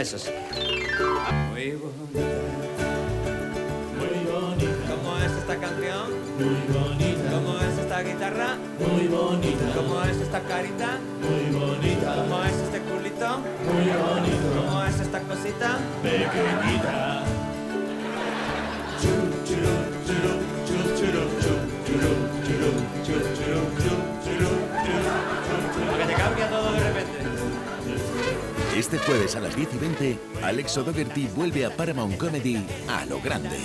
Eso sí. Muy bonita. Muy bonita, ¿Cómo es esta canción? muy bonita, ¿Cómo es esta guitarra? muy bonita, ¿Cómo es esta carita? muy bonita, ¿Cómo es este culito? muy bonito, ¿Cómo es esta cosita? pequeñita. Este jueves a las 10 y 20, Alex O'Dougherty vuelve a Paramount Comedy a lo grande.